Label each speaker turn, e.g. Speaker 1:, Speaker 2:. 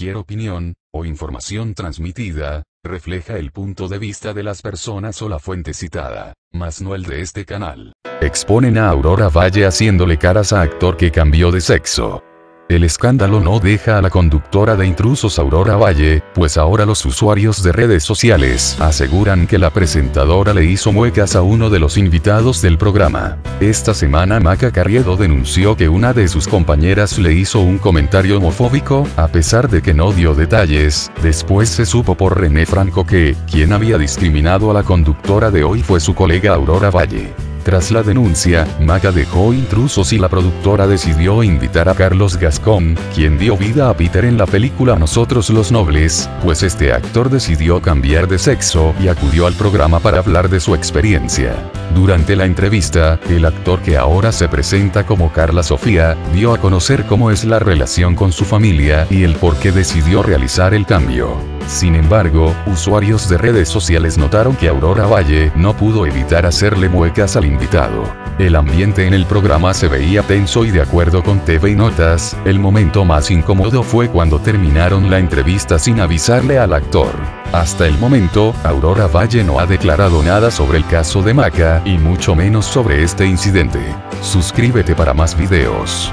Speaker 1: Cualquier opinión, o información transmitida, refleja el punto de vista de las personas o la fuente citada, mas no el de este canal. Exponen a Aurora Valle haciéndole caras a actor que cambió de sexo. El escándalo no deja a la conductora de intrusos Aurora Valle, pues ahora los usuarios de redes sociales aseguran que la presentadora le hizo muecas a uno de los invitados del programa. Esta semana Maca Carriedo denunció que una de sus compañeras le hizo un comentario homofóbico, a pesar de que no dio detalles, después se supo por René Franco que, quien había discriminado a la conductora de hoy fue su colega Aurora Valle. Tras la denuncia, Maga dejó intrusos y la productora decidió invitar a Carlos Gascón, quien dio vida a Peter en la película Nosotros los Nobles, pues este actor decidió cambiar de sexo y acudió al programa para hablar de su experiencia. Durante la entrevista, el actor que ahora se presenta como Carla Sofía, dio a conocer cómo es la relación con su familia y el por qué decidió realizar el cambio. Sin embargo, usuarios de redes sociales notaron que Aurora Valle no pudo evitar hacerle muecas al invitado. El ambiente en el programa se veía tenso y de acuerdo con TV Notas, el momento más incómodo fue cuando terminaron la entrevista sin avisarle al actor. Hasta el momento, Aurora Valle no ha declarado nada sobre el caso de Maca, y mucho menos sobre este incidente. Suscríbete para más videos.